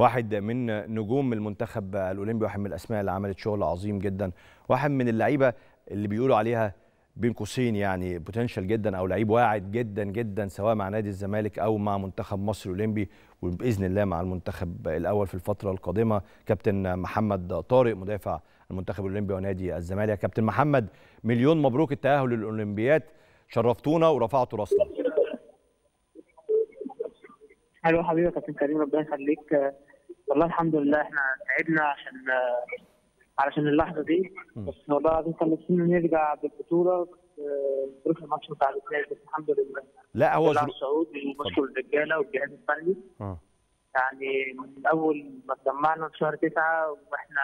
واحد من نجوم المنتخب الأولمبي واحد من الأسماء اللي عملت شغل عظيم جدا. واحد من اللعيبة اللي بيقولوا عليها بين قوسين يعني بوتنشال جدا أو لعيب واعد جدا جدا سواء مع نادي الزمالك أو مع منتخب مصر الأولمبي وبإذن الله مع المنتخب الأول في الفترة القادمة. كابتن محمد طارق مدافع المنتخب الأولمبي ونادي الزمالك. كابتن محمد مليون مبروك التأهل للاولمبياد شرفتونا ورفعتوا راسنا. حلو حبيبي كابتن كريم ربنا يخليك. والله الحمد لله إحنا تعبنا عشان علشان اللحظة دي. بس والله العظيم كان نفسنا نرجع بالبطولة ظروف الماتش ما ساعدتناش بس الحمد لله. لا هو ظروف الصعود وبشكر الرجالة والجهاز الفني. آه. يعني من أول ما اتجمعنا في شهر تسعة وإحنا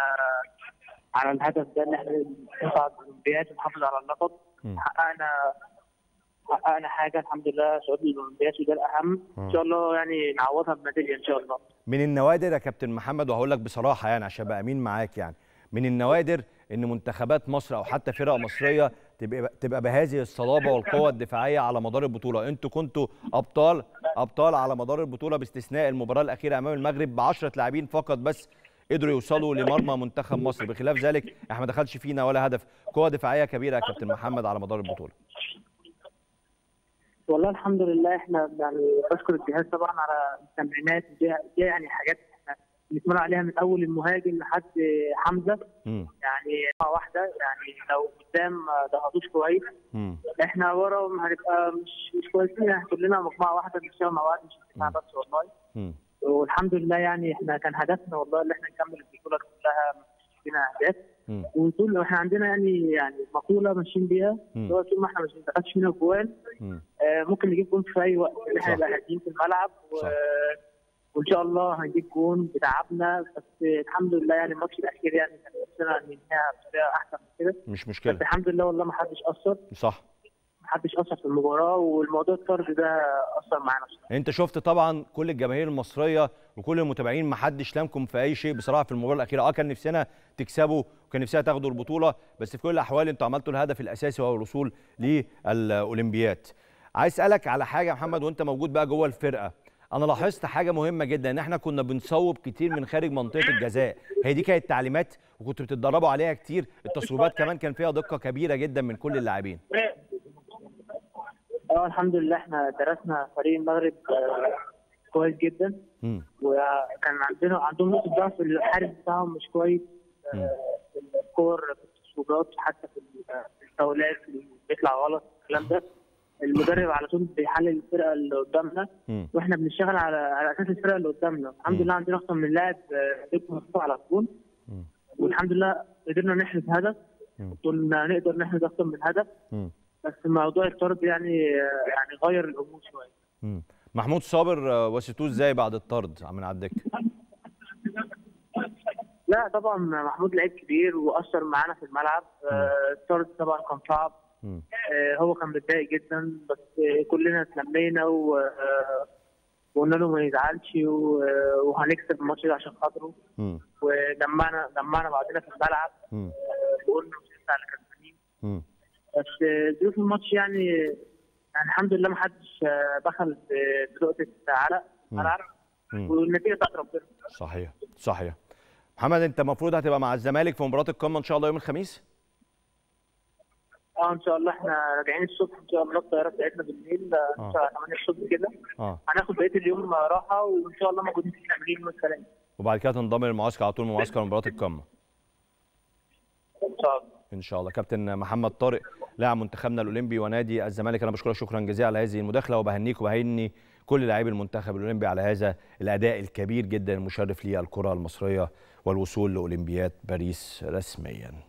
على الهدف ده إن إحنا نصعد الأولمبياد ونحافظ على اللقب. حققنا حققنا حاجة الحمد لله صعود الأولمبياد وده الأهم. إن شاء الله يعني نعوضها بميدالية إن شاء الله. من النوادر يا كابتن محمد وهقول لك بصراحة يعني عشان أبقى أمين معاك يعني من النوادر إن منتخبات مصر أو حتى فرق مصرية تبقى تبقى بهذه الصلابة والقوة الدفاعية على مدار البطولة. أنتوا كنتوا أبطال أبطال على مدار البطولة باستثناء المباراة الأخيرة أمام المغرب ب 10 لاعبين فقط بس قدروا يوصلوا لمرمى منتخب مصر. بخلاف ذلك إحنا ما دخلش فينا ولا هدف. قوة دفاعية كبيرة يا كابتن محمد على مدار البطولة. والله الحمد لله إحنا يعني بشكر الجهاز طبعا على التمرينات. دي, دي يعني حاجات إحنا بنتمرن عليها من أول المهاجم لحد حمزة. امم يعني واحدة. يعني لو قدام ما ضغطوش كويس. إحنا ورا هنبقى مش مش كويسين. إحنا كلنا مجموعة واحدة بنشتغل مع بعض مش الدفاع بس والله. امم والحمد لله يعني إحنا كان هدفنا والله إن إحنا نكمل البطولة كلها فينا أهداف. امم وطول إحنا عندنا يعني يعني مقولة ماشيين بيها مم. هو طول ما إحنا مش بندخلش فينا جوال. آه، ممكن نجيب جون في أي وقت. ان إحنا هاديين في الملعب و... وإن شاء الله هنجيب جون بتعبنا. بس الحمد لله يعني الماتش الأخير يعني كان نفسنا ننهيها بطريقة أحسن من كده. مش بس مشكله الحمد لله والله ما حدش اثر صح. ما حدش اثر في المباراة والموضوع الطرد ده أثر معانا أنت شفت طبعا كل الجماهير المصرية وكل المتابعين ما حدش لامكم في أي شيء بصراحة في المباراة الأخيرة. آه كان نفسنا تكسبوا وكان نفسنا تاخدوا البطولة بس في كل الأحوال أنتوا عملتوا الهدف الأساسي وهو الوصول للأولمبياد. عايز أسألك على حاجة يا محمد وأنت موجود بقى جوه الفرقة. أنا لاحظت حاجة مهمة جدا إن إحنا كنا بنصوب كتير من خارج منطقة الجزاء. هي دي كانت تعليمات وكنتوا بتتدربوا عليها كتير. التصويبات كمان كان فيها دقة كبيرة جدا من كل اللاعبين. آه الحمد لله إحنا درسنا فريق المغرب آه، كويس جدا وكان عندنا عندهم نقطة ضعف الحارس بتاعهم مش كويس. آه، في الكور في التصويبات حتى في الفاولات اللي بيطلع غلط الكلام ده المدرب على طول بيحلل الفرقة اللي قدامنا وإحنا بنشتغل على على أساس الفرقة اللي قدامنا الحمد. لله عندنا أكتر من لاعب آه، مفتوح على مم. والحمد لله قدرنا نحرز هدف. قلنا نقدر نحرز أكتر من هدف امم بس موضوع الطرد يعني يعني غير الأمور شوية. محمود صابر آه، وسيتوه إزاي بعد الطرد من على الدكه لا طبعا محمود لعيب كبير وأثر معانا في الملعب. آه، الطرد طبعا كان صعب. آه، هو كان متضايق جدا بس كلنا اتلمينا و- وقلنا له ما يزعلش وهنكسب الماتش ده عشان خاطره. مم. وجمعنا جمعنا بعضنا في الملعب مم. آه، وقلنا مش هنطلع على كسبانين مم. بس آه، ظروف الماتش يعني يعني الحمد لله ما حدش آه، دخل بنقطه. الملعب مم. والنتيجة بتاعت ربنا. صحيح صحيح. محمد انت المفروض هتبقى مع الزمالك في مباراة القمة إن شاء الله يوم الخميس؟ آه إن شاء الله. إحنا راجعين الصبح إن شاء الله الطياره بتاعتنا بالليل آه، آه. الساعة 8 الصبح كده. آه. هناخد بقية اليوم راحة وإن شاء الله موجودين في التمرين يوم الثلاث وبعد كده تنضم للمعسكر على طول معسكر مباراة القمة. ان شاء الله. إن شاء الله. كابتن محمد طارق لاعب منتخبنا الأولمبي ونادي الزمالك. أنا بشكرك شكرا جزيلا على هذه المداخلة وبهنيك وبهني كل لاعبي المنتخب الأولمبي على هذا الأداء الكبير جدا المشرف للكرة المصرية والوصول لاولمبياد باريس رسميا.